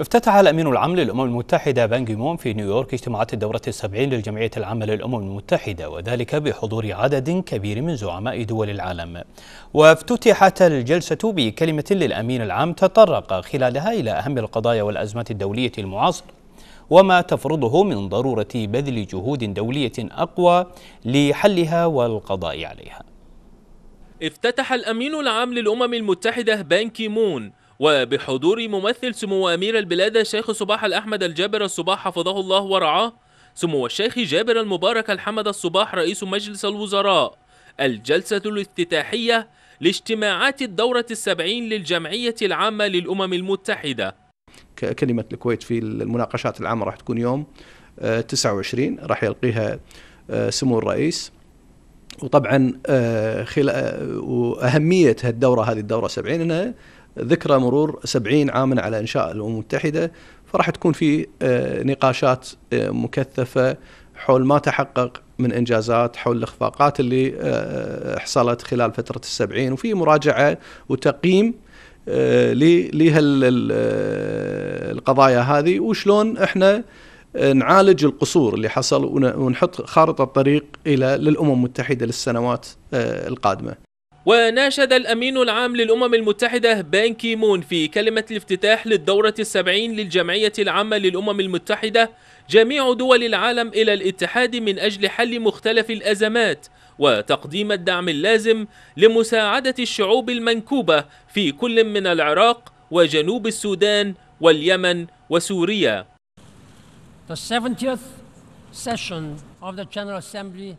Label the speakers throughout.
Speaker 1: افتتح الأمين العام للأمم المتحدة بان كيمون في نيويورك اجتماعات الدورة السبعين للجمعية العامة للأمم المتحدة وذلك بحضور عدد كبير من زعماء دول العالم. وافتتحت الجلسة بكلمة للأمين العام تطرق خلالها إلى أهم القضايا والأزمات الدولية المعاصرة وما تفرضه من ضرورة بذل جهود دولية أقوى لحلها والقضاء عليها.
Speaker 2: افتتح الأمين العام للأمم المتحدة بان كيمون وبحضور ممثل سمو أمير البلاد الشيخ صباح الأحمد الجابر الصباح حفظه الله ورعاه سمو الشيخ جابر المبارك الحمد الصباح رئيس مجلس الوزراء. الجلسة الافتتاحية لاجتماعات الدورة السبعين للجمعية العامة للأمم المتحدة.
Speaker 3: كلمة الكويت في المناقشات العامة راح تكون يوم 29 راح يلقيها سمو الرئيس. وطبعا وأهمية هالدورة هذه الدورة 70 أنها ذكرى مرور 70 عاما على إنشاء الأمم المتحدة فراح تكون في نقاشات مكثفة حول ما تحقق من إنجازات حول الإخفاقات اللي حصلت خلال فترة السبعين وفي مراجعة وتقييم لهالقضايا هذه وشلون إحنا نعالج القصور اللي حصل ونحط خارطة طريق إلى للأمم المتحدة للسنوات القادمة.
Speaker 2: وناشد الأمين العام للأمم المتحدة بان كيمون في كلمة الافتتاح للدورة السبعين للجمعية العامة للأمم المتحدة جميع دول العالم إلى الاتحاد من أجل حل مختلف الأزمات وتقديم الدعم اللازم لمساعدة الشعوب المنكوبة في كل من العراق وجنوب السودان واليمن وسوريا.
Speaker 4: The 70th session of the General Assembly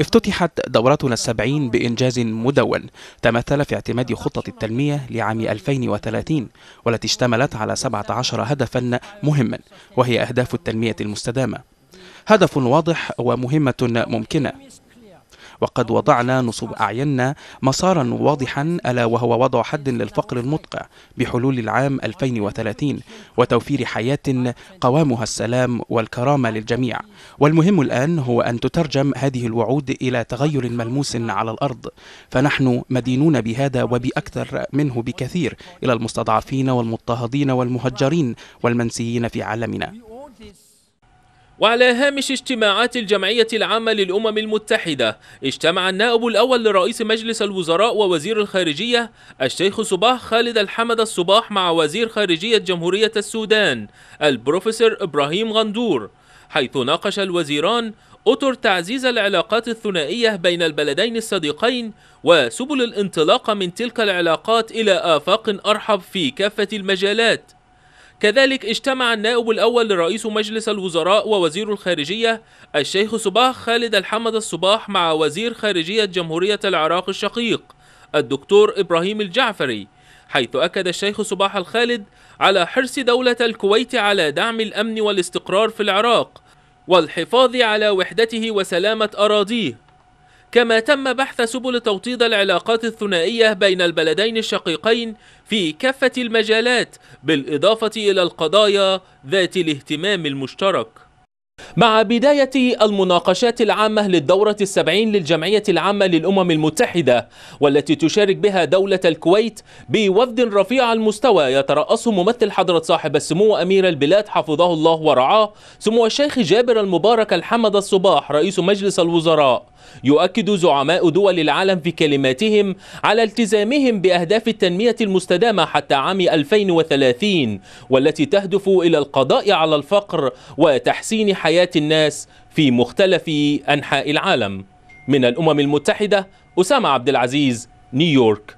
Speaker 5: افتتحت دورتنا السبعين بإنجاز مدون تمثل في اعتماد خطة التنمية لعام 2030 والتي اشتملت على 17 هدفا مهما وهي أهداف التنمية المستدامة. هدف واضح ومهمة ممكنة. وقد وضعنا نصب أعيننا مسارا واضحا ألا وهو وضع حد للفقر المدقع بحلول العام 2030 وتوفير حياة قوامها السلام والكرامة للجميع. والمهم الآن هو أن تترجم هذه الوعود إلى تغير ملموس على الأرض. فنحن مدينون بهذا وبأكثر منه بكثير إلى المستضعفين والمضطهدين والمهجرين والمنسيين في عالمنا.
Speaker 2: وعلى هامش اجتماعات الجمعية العامة للأمم المتحدة اجتمع النائب الأول لرئيس مجلس الوزراء ووزير الخارجية الشيخ صباح خالد الحمد الصباح مع وزير خارجية جمهورية السودان البروفيسور إبراهيم غندور حيث ناقش الوزيران أطر تعزيز العلاقات الثنائية بين البلدين الصديقين وسبل الانطلاق من تلك العلاقات إلى آفاق أرحب في كافة المجالات. كذلك اجتمع النائب الأول لرئيس مجلس الوزراء ووزير الخارجية الشيخ صباح خالد الحمد الصباح مع وزير خارجية جمهورية العراق الشقيق الدكتور إبراهيم الجعفري حيث أكد الشيخ صباح الخالد على حرص دولة الكويت على دعم الأمن والاستقرار في العراق والحفاظ على وحدته وسلامة أراضيه. كما تم بحث سبل توطيد العلاقات الثنائية بين البلدين الشقيقين في كافة المجالات بالإضافة إلى القضايا ذات الاهتمام المشترك. مع بداية المناقشات العامة للدورة السبعين للجمعية العامة للأمم المتحدة والتي تشارك بها دولة الكويت بوفد رفيع المستوى يترأسه ممثل حضرة صاحب السمو أمير البلاد حفظه الله ورعاه سمو الشيخ جابر المبارك الحمد الصباح رئيس مجلس الوزراء. يؤكد زعماء دول العالم في كلماتهم على التزامهم بأهداف التنمية المستدامة حتى عام 2030 والتي تهدف إلى القضاء على الفقر وتحسين حياة الناس في مختلف أنحاء العالم. من الأمم المتحدة أسامة عبد العزيز نيويورك.